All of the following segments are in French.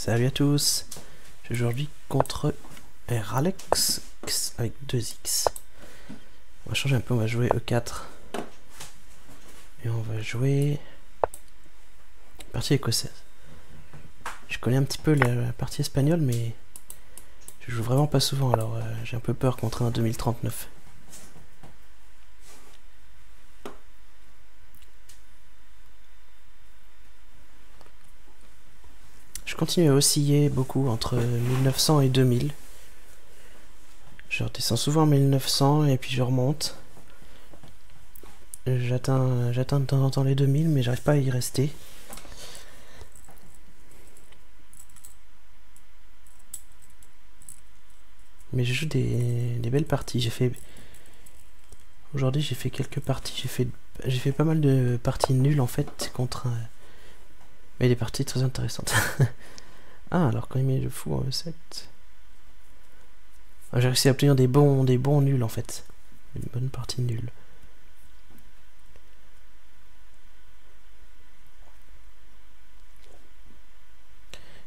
Salut à tous, aujourd'hui contre Ralex avec 2x. On va changer un peu, on va jouer E4. Et on va jouer partie écossaise. Je connais un petit peu la, partie espagnole, mais je joue vraiment pas souvent, alors euh, j'ai un peu peur contre un 2039. Continue à osciller beaucoup entre 1900 et 2000. Je redescends souvent à 1900 et puis je remonte. J'atteins j'atteins de temps en temps les 2000 mais j'arrive pas à y rester. Mais je joue des, belles parties. J'ai fait aujourd'hui j'ai fait quelques parties. J'ai fait j'ai fait pas mal de parties nulles en fait contre mais des parties très intéressantes. ah, alors quand il met le fou en E7. Ah, j'ai réussi à obtenir des bons, des bons nuls en fait. Une bonne partie nulle.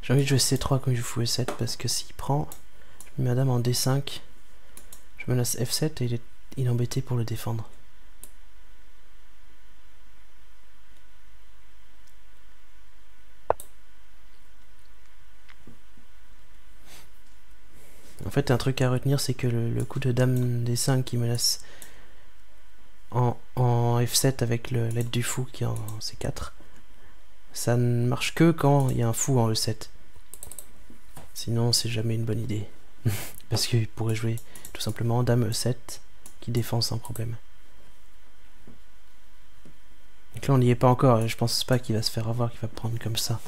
J'ai envie de jouer C3 comme je fous E7 parce que s'il prend, je mets madame en D5, je menace F7 et il est, il est embêté pour le défendre. En fait, un truc à retenir, c'est que le, coup de dame des 5 qui me laisse en, F7 avec l'aide du fou qui est en C4, ça ne marche que quand il y a un fou en E7. Sinon, c'est jamais une bonne idée. Parce qu'il pourrait jouer tout simplement dame E7 qui défend sans problème. Donc là, on n'y est pas encore. Je pense pas qu'il va se faire avoir, qu'il va prendre comme ça.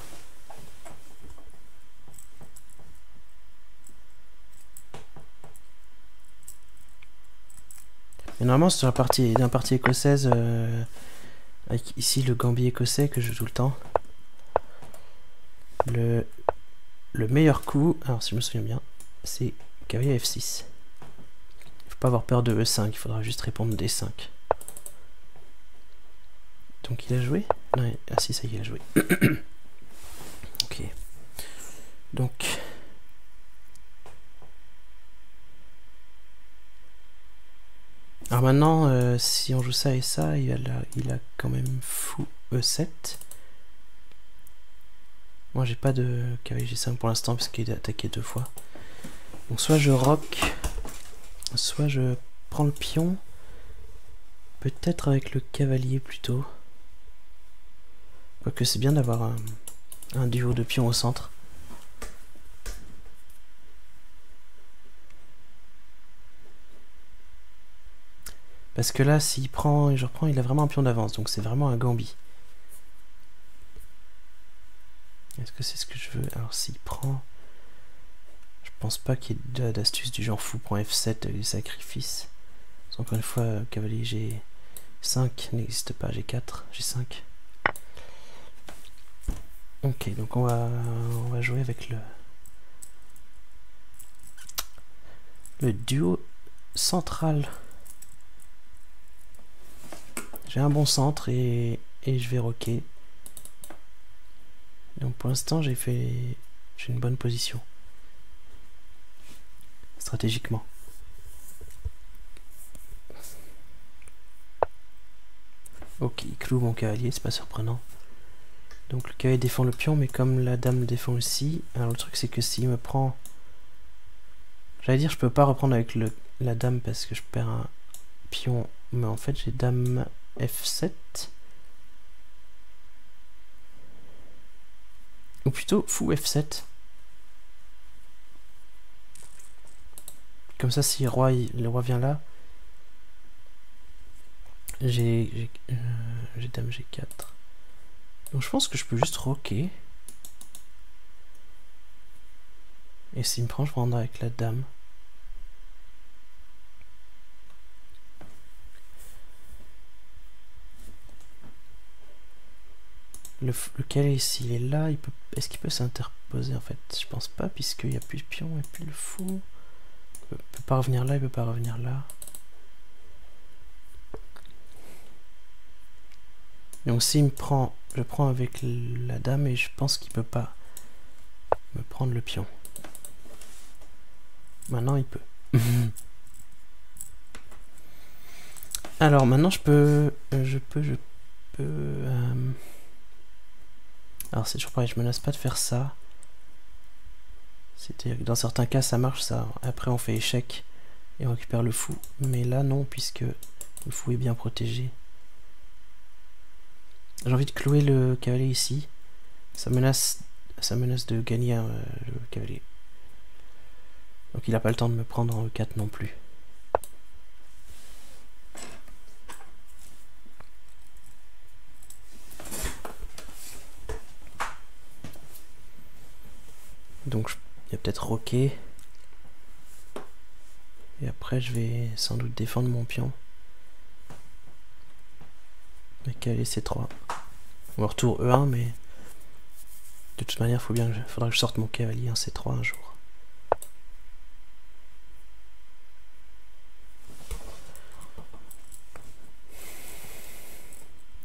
Et normalement, c'est la partie écossaise, euh, avec ici le gambier écossais que je joue tout le temps. Le, le meilleur coup, alors si je me souviens bien, c'est cavalier F6. Il faut pas avoir peur de E5, il faudra juste répondre D5. Donc il a joué? Ah si, ça y est, il a joué. ok. Donc, Alors maintenant, euh, si on joue ça et ça, il a, quand même fou E7. Moi j'ai pas de cavalier G5 pour l'instant parce qu'il est attaqué deux fois. Donc soit je rock, soit je prends le pion. Peut-être avec le cavalier plutôt. Quoique c'est bien d'avoir un duo de pions au centre. Parce que là, s'il prend et je reprends, il a vraiment un pion d'avance. Donc c'est vraiment un Gambi. Est-ce que c'est ce que je veux? Alors s'il prend... Je pense pas qu'il y ait d'astuce du genre fou pour F7 avec des sacrifices. Encore une fois, cavalier G5 n'existe pas. G4, G5. Ok, donc on va, on va jouer avec le... Le duo central. J'ai un bon centre et, je vais rocker. Donc pour l'instant j'ai fait j'ai une bonne position. Stratégiquement. Ok, il cloue mon cavalier, c'est pas surprenant. Donc le cavalier défend le pion, mais comme la dame défend aussi, alors le truc c'est que s'il me prend... J'allais dire je peux pas reprendre avec le, la dame parce que je perds un pion, mais en fait j'ai dame F7. Ou plutôt fou F7. Comme ça, si roi, le roi vient là, j'ai euh, dame G4. Donc je pense que je peux juste rocker. Et s'il me prend, je prendrai avec la dame. Le, lequel, s'il est là, il peut, est-ce qu'il peut s'interposer en fait? Je pense pas, puisqu'il n'y a plus de pion et plus le fou. Il peut, peut pas revenir là, il peut pas revenir là. Donc s'il me prend, je prends avec la dame et je pense qu'il peut pas me prendre le pion. Maintenant, il peut. Alors, maintenant, je peux... euh, Je peux... Je peux... euh, Alors, c'est toujours pareil, je me laisse pas de faire ça. C'était dans certains cas, ça marche, ça. Après, on fait échec et on récupère le fou. Mais là, non, puisque le fou est bien protégé. J'ai envie de clouer le cavalier ici. Ça menace, ça menace de gagner euh, le cavalier. Donc il n'a pas le temps de me prendre en E4 non plus. Donc il y a peut-être roquet. Et après je vais sans doute défendre mon pion. Avec cavalier C3. Ou alors tour E1 mais de toute manière faut bien je- faudra que je sorte mon cavalier en C3 un jour.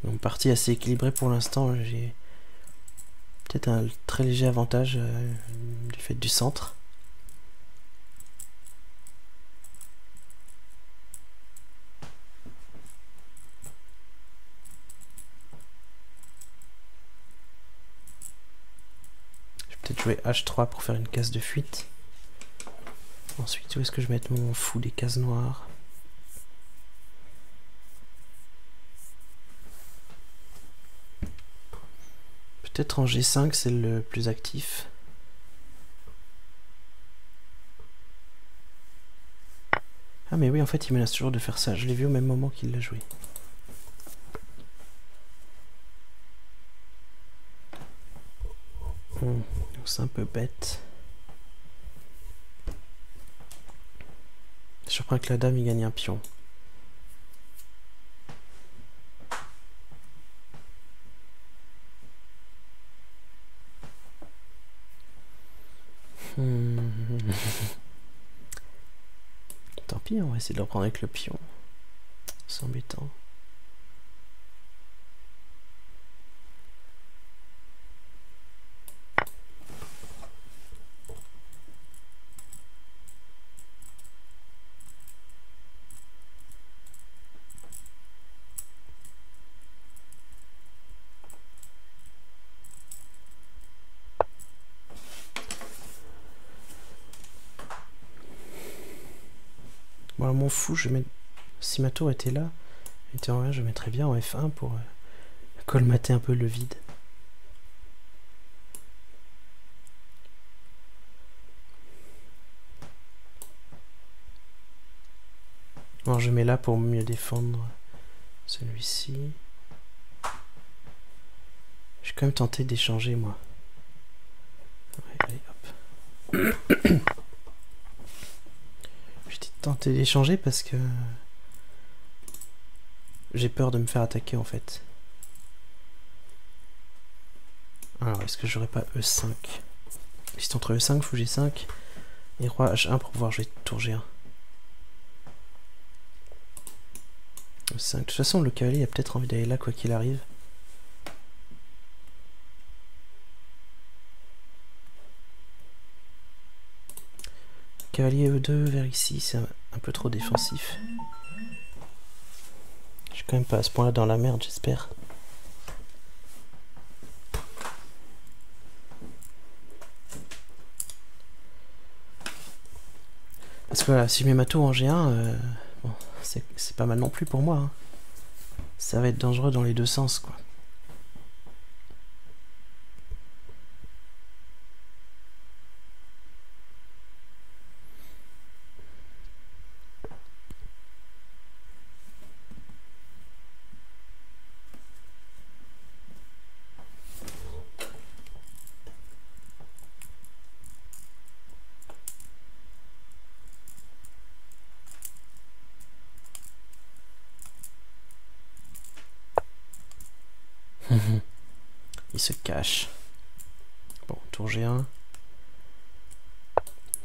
Donc partie assez équilibrée pour l'instant, j'ai peut-être un très léger avantage euh, du fait du centre. Je vais peut-être jouer H3 pour faire une case de fuite. Ensuite, où est-ce que je vais mettre mon fou des cases noires? Peut-être en G5, c'est le plus actif. Ah mais oui, en fait, il menace toujours de faire ça. Je l'ai vu au même moment qu'il l'a joué. Hmm, C'est un peu bête. Je surprends que la dame il gagne un pion. Hmm. Tant pis, on va essayer de le reprendre avec le pion. C'est embêtant. Bon, alors, mon fou, je mets... si ma tour était là, était en 1, je mettrais bien en F1 pour euh, colmater un peu le vide. Alors je mets là pour mieux défendre celui-ci. Je suis quand même tenté d'échanger moi. Allez, hop. Tenté d'échanger parce que j'ai peur de me faire attaquer en fait. Alors est-ce que j'aurais pas E5 C'est entre E5, fou G5 et roi H1 pour pouvoir jouer tour G1. E5. De toute façon le cavalier a peut-être envie d'aller là quoi qu'il arrive. Cavalier E2 vers ici, c'est un, peu trop défensif. Je suis quand même pas à ce point-là dans la merde, j'espère. Parce que voilà, si je mets ma tour en G1, euh, bon, c'est c'est pas mal non plus pour moi. hein. Ça va être dangereux dans les deux sens, quoi. Se cache. Bon, tour G1.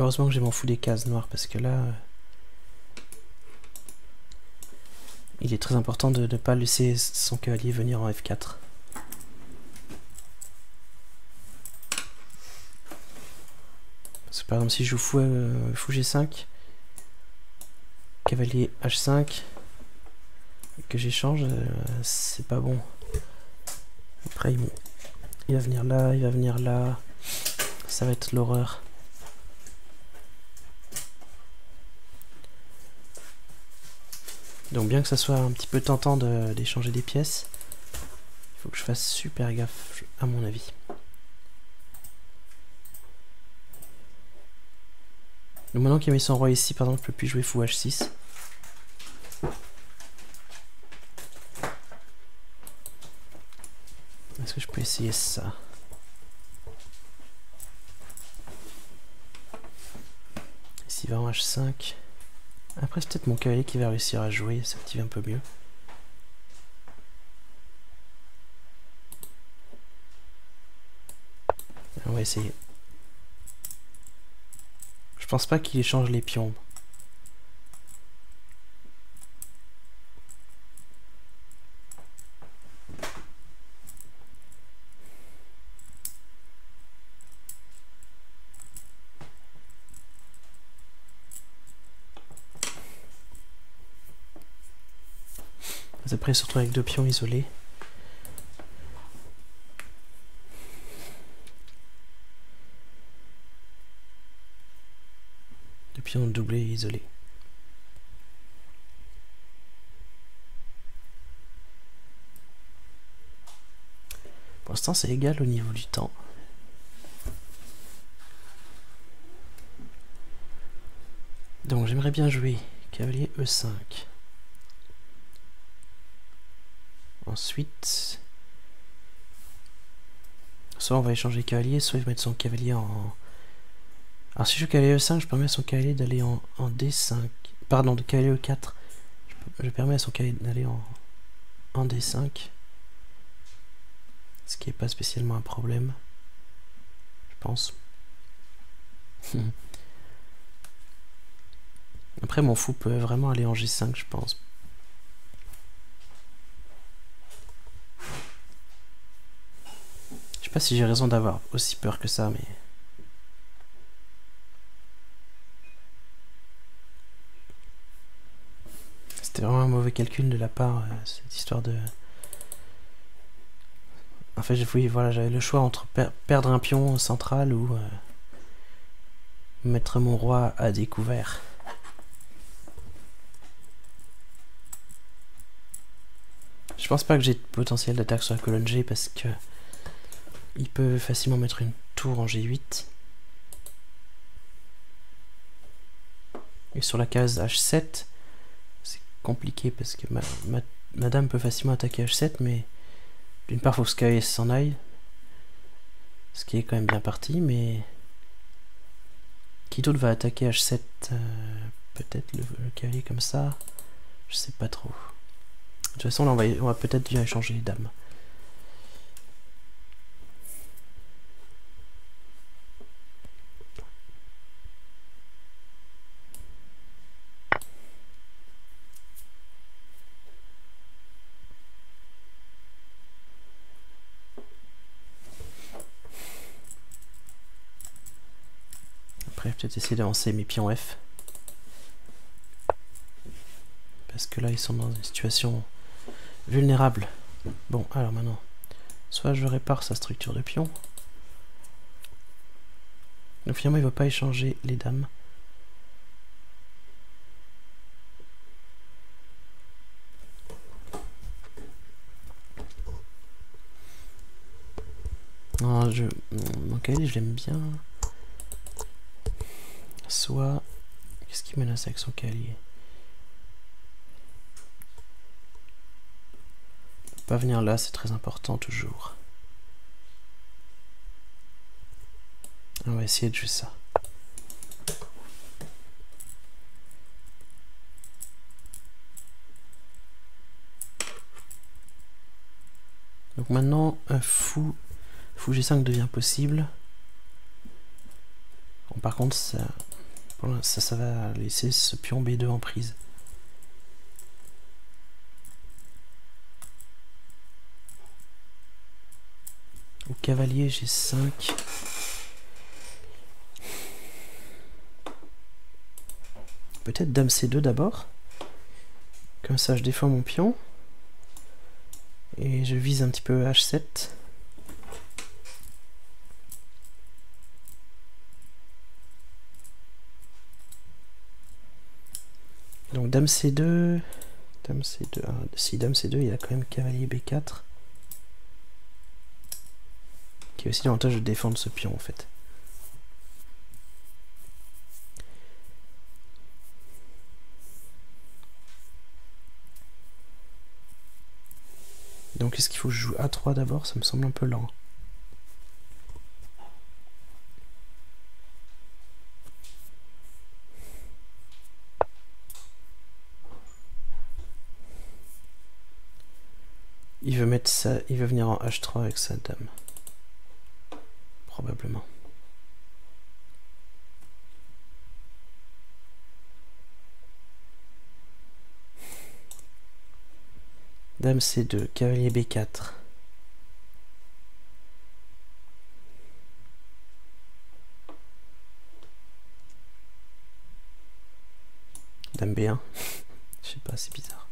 Heureusement que j'ai m'en fous des cases noires parce que là, il est très important de ne pas laisser son cavalier venir en F4. par exemple, si je joue fou, euh, fou G5, cavalier H5, que j'échange, euh, c'est pas bon. Après, il, il va venir là, il va venir là. Ça va être l'horreur. Donc bien que ça soit un petit peu tentant d'échanger des pièces, il faut que je fasse super gaffe à mon avis. Donc maintenant qu'il a mis son roi ici, par exemple, je peux plus jouer fou H6. Est-ce que je peux essayer ça? Ici va en H5. Après c'est peut-être mon cavalier qui va réussir à jouer, ça s'active un peu mieux. On va essayer. Je pense pas qu'il échange les pions. Après, se avec deux pions isolés. Deux pions doublés et isolés. Pour l'instant, c'est égal au niveau du temps. Donc j'aimerais bien jouer cavalier E5. Ensuite, soit on va échanger cavalier, soit il va mettre son cavalier en... Alors si je joue cavalier E5, je permets à son cavalier d'aller en, D5. Pardon, de cavalier E4. Je, permets à son cavalier d'aller en, en D5. Ce qui n'est pas spécialement un problème. Je pense. Après, mon fou peut vraiment aller en G5, je pense. Pas si j'ai raison d'avoir aussi peur que ça, mais... C'était vraiment un mauvais calcul de la part, euh, cette histoire de... En fait, oui, voilà, j'avais le choix entre perdre un pion central ou euh, mettre mon roi à découvert. Je pense pas que j'ai de potentiel d'attaque sur la colonne G parce que il peut facilement mettre une tour en G8. Et sur la case H7, c'est compliqué parce que ma, dame peut facilement attaquer H7, mais d'une part, faut que Sky s'en aille. Ce qui est quand même bien parti, mais... Qui d'autre va attaquer H7 euh, Peut-être le, cavalier comme ça? Je sais pas trop. De toute façon, là, on va, on va peut-être bien échanger les dames. Peut-être essayer d'avancer mes pions F. Parce que là, ils sont dans une situation vulnérable. Bon, alors maintenant, soit je répare sa structure de pion. Donc finalement, il ne va pas échanger les dames. Non, je... Mon je l'aime bien soit... Qu'est-ce qui menace avec son cavalier Pas venir là, c'est très important toujours. On va essayer de jouer ça. Donc maintenant, un fou, fou G5 devient possible. Bon, par contre, ça, ça, ça va laisser ce pion B2 en prise. Au cavalier, j'ai 5. Peut-être dame C2 d'abord. Comme ça, je défends mon pion. Et je vise un petit peu H7. Dame C2, dame C2, ah, si dame C2, il a quand même cavalier B4. Qui a aussi l'avantage de défendre ce pion en fait. Donc est-ce qu'il faut que je joue A3 d'abord? Ça me semble un peu lent. Il veut mettre ça, il veut venir en H3 avec sa dame. Probablement. Dame C2, cavalier B4. Dame B1. Je sais pas, c'est bizarre.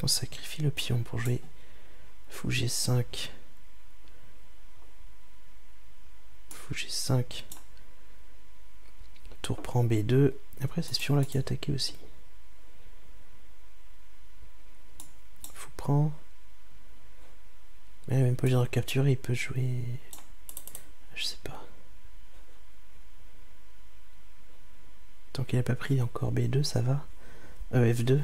qu'on sacrifie le pion pour jouer Fou G5 Fou G5 Tour prend B2 Après c'est ce pion là qui est attaqué aussi. Fou prend. Mais même pas de capturer il peut jouer. Ah, je sais pas. Tant qu'il n'a pas pris encore B2 ça va. Euh, EF2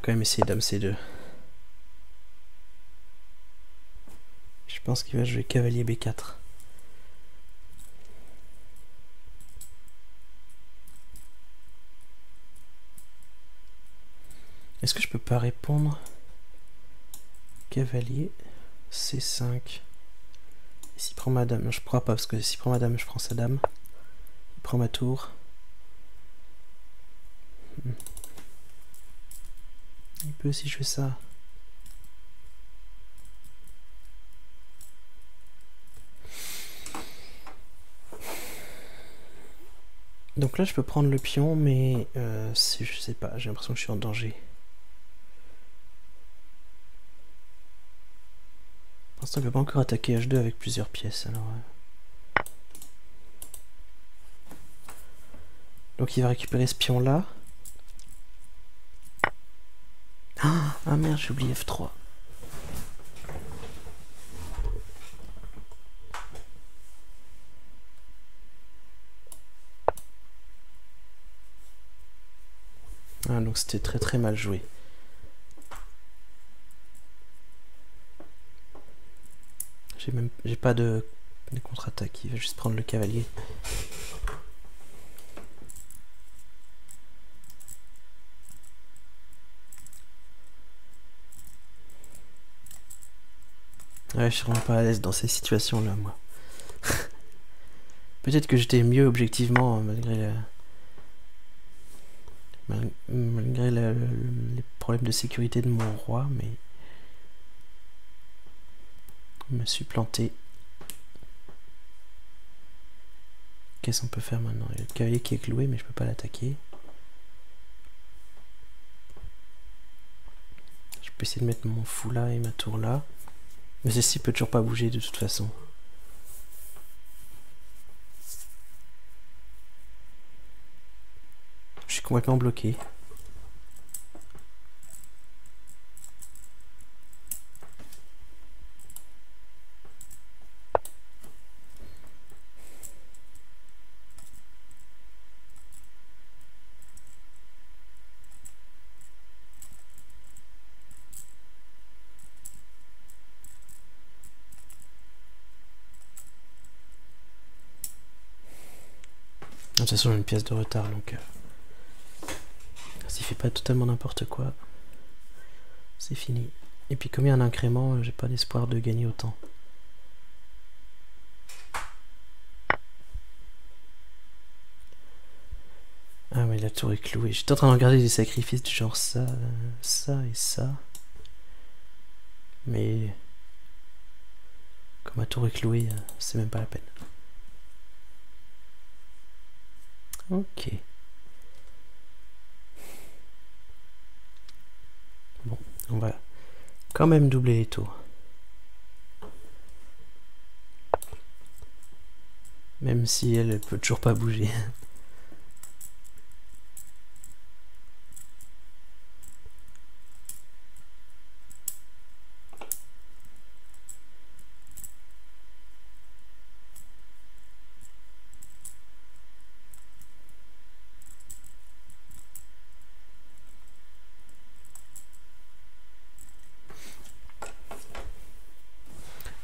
quand même essayer dame C2. Je pense qu'il va jouer cavalier B4. Est-ce que je peux pas répondre? Cavalier C5. Et s'il prend ma dame, je pourrais pas parce que s'il prend ma dame, je prends sa dame. Il prend ma tour. Hmm. Il peut aussi jouer ça. Donc là, je peux prendre le pion, mais euh, je sais pas, j'ai l'impression que je suis en danger. Pour l'instant, il ne peut pas encore attaquer H2 avec plusieurs pièces. Alors, euh. Donc il va récupérer ce pion là. Ah, merde, j'ai oublié F3. Ah, donc c'était très très mal joué. J'ai même j'ai pas de, de contre-attaque, il va juste prendre le cavalier. Je suis vraiment pas à l'aise dans ces situations-là, moi. Peut-être que j'étais mieux objectivement, malgré la malgré les problèmes de sécurité de mon roi, mais je me suis planté. Qu'est-ce qu'on peut faire maintenant? Il y a le cavalier qui est cloué, mais je peux pas l'attaquer. Je peux essayer de mettre mon fou là et ma tour là. Mais ceci peut toujours pas bouger de toute façon. Je suis complètement bloqué. Toute façon, j'ai une pièce de retard, donc... Euh, s'il fait pas totalement n'importe quoi, c'est fini. Et puis comme il y a un incrément, j'ai pas d'espoir de gagner autant. Ah mais la tour est clouée. J'étais en train de regarder des sacrifices du genre ça, ça et ça. Mais comme ma tour est clouée, c'est même pas la peine. Ok. Bon, on va quand même doubler les tours. Même si elle peut toujours pas bouger.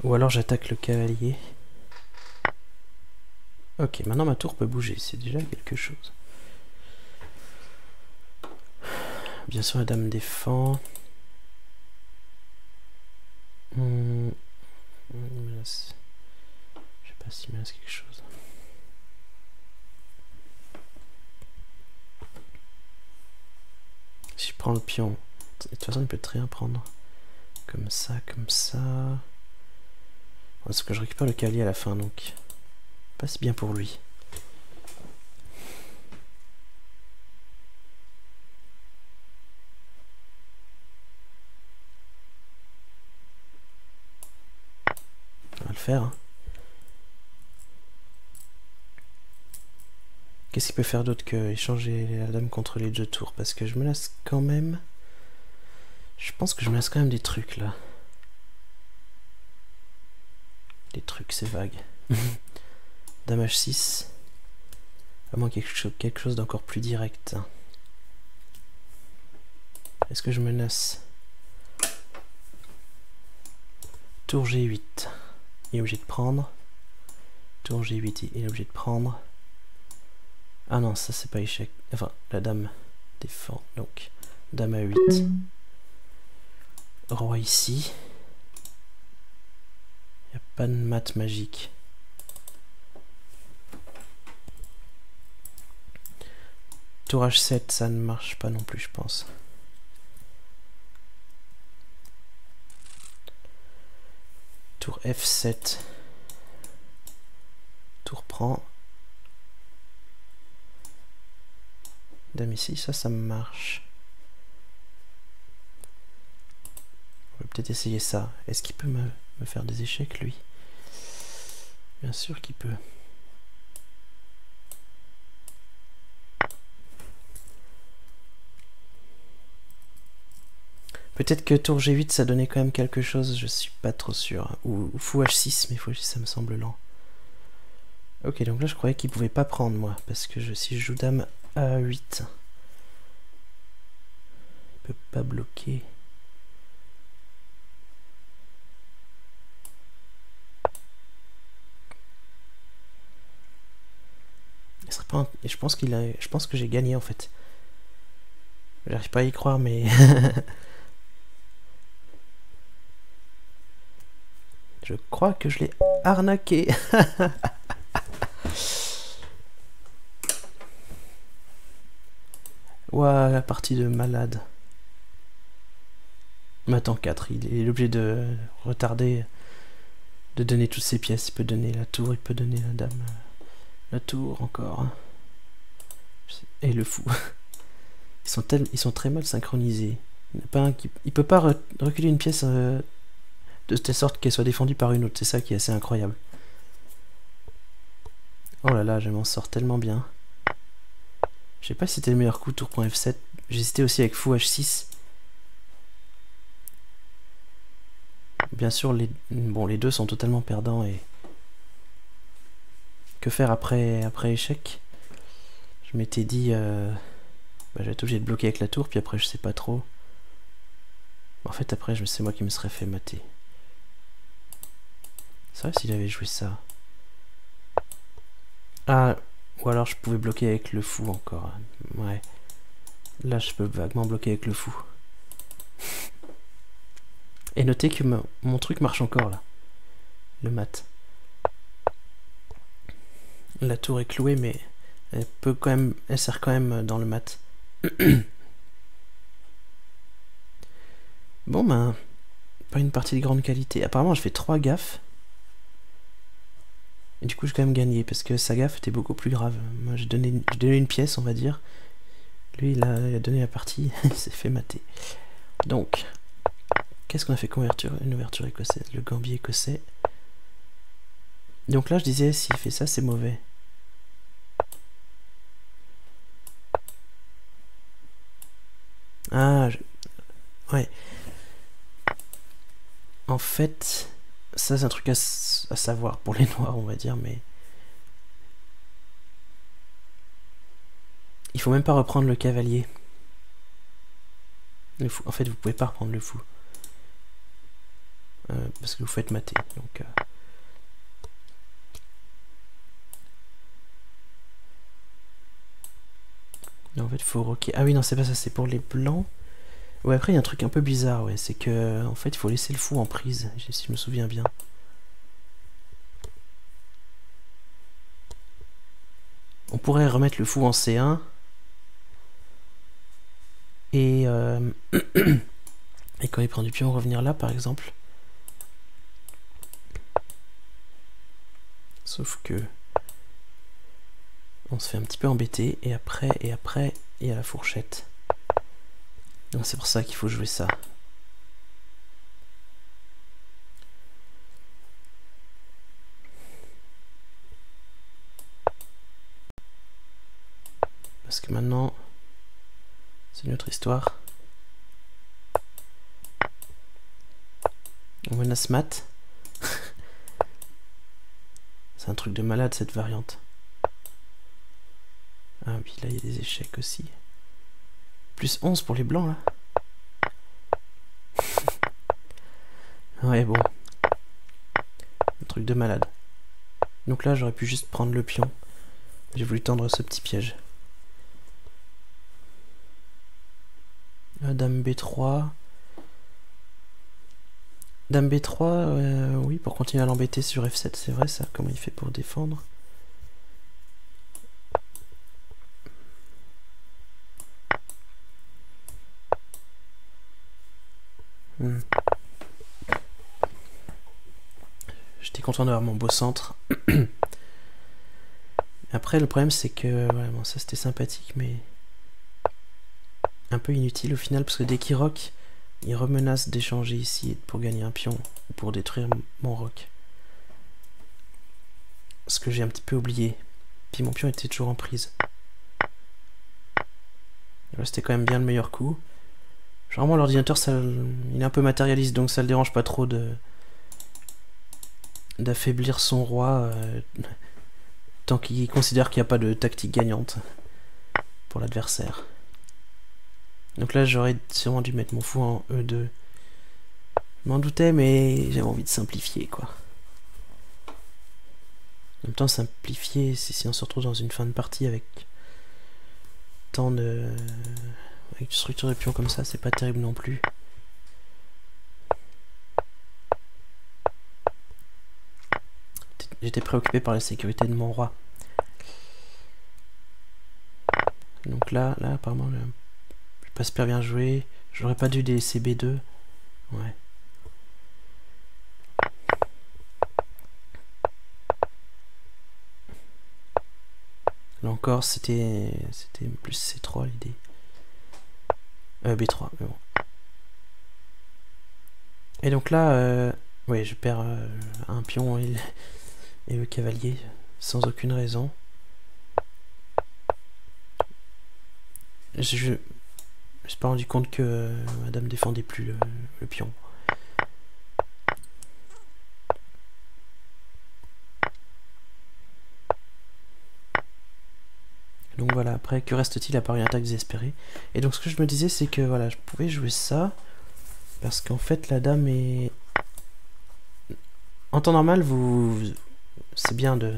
Ou alors j'attaque le cavalier. Ok, maintenant ma tour peut bouger, c'est déjà quelque chose. Bien sûr, la dame défend. Hmm. Je sais pas s'il me laisse quelque chose. Si je prends le pion, de toute façon il peut très bien prendre. Comme ça, comme ça. Parce que je récupère le cavalier à la fin, donc pas si bien pour lui. On va le faire. Hein. Qu'est-ce qu'il peut faire d'autre que échanger la dame contre les deux tours? Parce que je me laisse quand même... Je pense que je me laisse quand même des trucs là trucs, c'est vague. Damage 6. À moins quelque chose, quelque chose d'encore plus direct. Est-ce que je menace? Tour G8. Il est obligé de prendre. Tour G8, il est obligé de prendre. Ah non, ça c'est pas échec. Enfin, la dame défend. Donc, dame à 8. Roi ici. Pas de maths magique. Tour H7, ça ne marche pas non plus, je pense. Tour F7. Tour prend. Dame ici, ça, ça marche. On va peut-être essayer ça. Est-ce qu'il peut me me faire des échecs, lui Bien sûr qu'il peut. Peut-être que tour G8 ça donnait quand même quelque chose, je suis pas trop sûr. Ou, fou H6, mais fou H6 ça me semble lent. Ok, donc là je croyais qu'il pouvait pas prendre moi, parce que je, si je joue dame A8, il peut pas bloquer. Je pense qu'il a. Je pense que j'ai gagné en fait. J'arrive pas à y croire mais. je crois que je l'ai arnaqué. Ouah, la partie de malade. Maintenant 4, il est obligé de retarder, de donner toutes ses pièces. Il peut donner la tour, il peut donner la dame. Tour encore. Et le fou. Ils sont, ils sont très mal synchronisés. Il, il peut pas reculer une pièce euh, de telle sorte qu'elle soit défendue par une autre. C'est ça qui est assez incroyable. Oh là là, je m'en sors tellement bien. Je sais pas si c'était le meilleur coup, tour.f7. J'hésitais aussi avec fou h6. Bien sûr, les, bon, les deux sont totalement perdants et que faire après, après échec Je m'étais dit, euh, bah, être obligé de bloquer avec la tour, puis après je sais pas trop. En fait après c'est moi qui me serais fait mater. C'est vrai s'il avait joué ça. Ah, ou alors je pouvais bloquer avec le fou encore. Ouais. Là je peux vaguement bloquer avec le fou. Et notez que mon truc marche encore là. Le mat. La tour est clouée, mais Elle peut quand même, elle sert quand même dans le mat. bon ben, pas une partie de grande qualité. Apparemment, je fais trois gaffes. Et du coup, j'ai quand même gagné parce que sa gaffe était beaucoup plus grave. Moi, j'ai donné, une pièce, on va dire. Lui, il a, il a donné la partie, il s'est fait mater. Donc, qu'est-ce qu'on a fait comme Une ouverture écossaise, le gambier écossais. Donc là, je disais, s'il fait ça, c'est mauvais. Ah, ouais. En fait, ça c'est un truc à, savoir pour les noirs, on va dire, mais... Il faut même pas reprendre le cavalier. Le fou. En fait, vous pouvez pas reprendre le fou. Euh, parce que vous faites mater. Donc, euh. En fait, faut. Ah oui, non, c'est pas ça, c'est pour les blancs. Ouais, après, il y a un truc un peu bizarre, ouais. C'est que, en fait, il faut laisser le fou en prise, si je me souviens bien. On pourrait remettre le fou en C1. Et, euh, et quand il prend du pion, revenir là, par exemple. Sauf que on se fait un petit peu embêter et après et après il y a la fourchette. Donc c'est pour ça qu'il faut jouer ça. Parce que maintenant c'est une autre histoire. On menace mat. c'est un truc de malade cette variante. Ah oui, là il y a des échecs aussi. Plus 11 pour les blancs là. ouais bon. Un truc de malade. Donc là j'aurais pu juste prendre le pion. J'ai voulu tendre ce petit piège. dame B3. Dame B3, euh, oui, pour continuer à l'embêter sur F7, c'est vrai ça, comment il fait pour défendre. Hmm. J'étais content d'avoir mon beau centre. Après, le problème, c'est que... ça c'était sympathique, mais... Un peu inutile au final, parce que dès qu'il rock, il remenace d'échanger ici pour gagner un pion, ou pour détruire mon rock. Ce que j'ai un petit peu oublié. Puis mon pion était toujours en prise. C'était quand même bien le meilleur coup. Généralement, l'ordinateur, il est un peu matérialiste, donc ça le dérange pas trop de d'affaiblir son roi euh, tant qu'il considère qu'il n'y a pas de tactique gagnante pour l'adversaire. Donc là, j'aurais sûrement dû mettre mon fou en E2. Je m'en doutais, mais j'avais envie de simplifier, quoi. En même temps, simplifier, si on se retrouve dans une fin de partie avec tant de avec une structure de pion comme ça, c'est pas terrible non plus. J'étais préoccupé par la sécurité de mon roi. Donc là, là apparemment, je pas super bien joué. J'aurais pas dû délaisser B2. Ouais. Là encore, c'était plus C3 l'idée. Euh, B3, mais bon. Et donc là, euh, oui, je perds euh, un pion et, le cavalier sans aucune raison. Je, je me suis pas rendu compte que madame défendait plus le pion. Donc voilà, après, que reste-t-il à part une attaque désespérée? Et donc ce que je me disais, c'est que voilà, je pouvais jouer ça, parce qu'en fait, la dame est... En temps normal, vous... c'est bien de...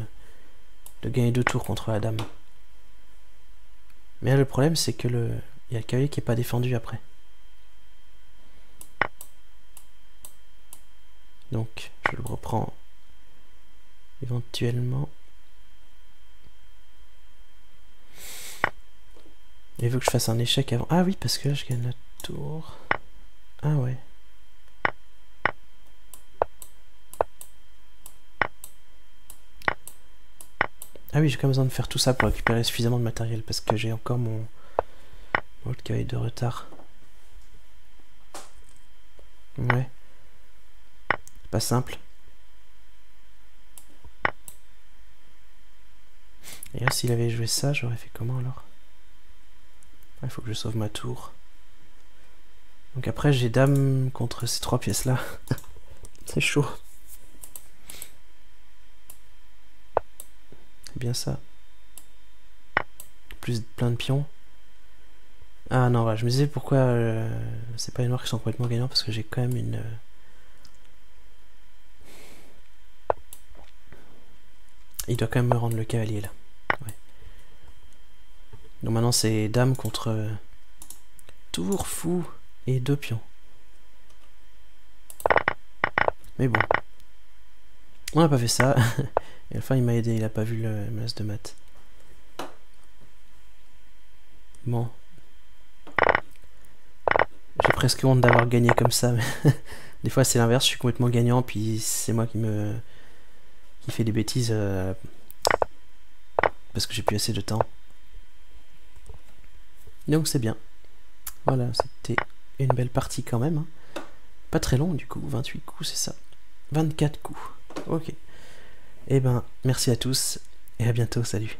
de gagner deux tours contre la dame. Mais le problème, c'est que le... Il y a le cavalier qui n'est pas défendu après. Donc, je le reprends éventuellement Il veut que je fasse un échec avant. Ah oui, parce que là, je gagne la tour. Ah ouais. Ah oui, j'ai quand même besoin de faire tout ça pour récupérer suffisamment de matériel parce que j'ai encore mon, mon cavalier de retard. Ouais. Pas simple. Et s'il avait joué ça, j'aurais fait comment alors? Il faut que je sauve ma tour. Donc après, j'ai dame contre ces trois pièces-là. C'est chaud. C'est bien ça. Plus plein de pions. Ah non, voilà, je me disais pourquoi euh, c'est pas les noirs qui sont complètement gagnants parce que j'ai quand même une... Euh, il doit quand même me rendre le cavalier là. Donc maintenant c'est dame contre euh, tour, fou et deux pions. Mais bon. On n'a pas fait ça. et à la fin il m'a aidé, il a pas vu le masse de maths. Bon. J'ai presque honte d'avoir gagné comme ça. Mais des fois c'est l'inverse, je suis complètement gagnant puis c'est moi qui me qui fait des bêtises euh, parce que j'ai plus assez de temps. Donc c'est bien. Voilà, c'était une belle partie quand même. Hein. Pas très long du coup, 28 coups, c'est ça. 24 coups. Ok. Eh ben, merci à tous et à bientôt, salut.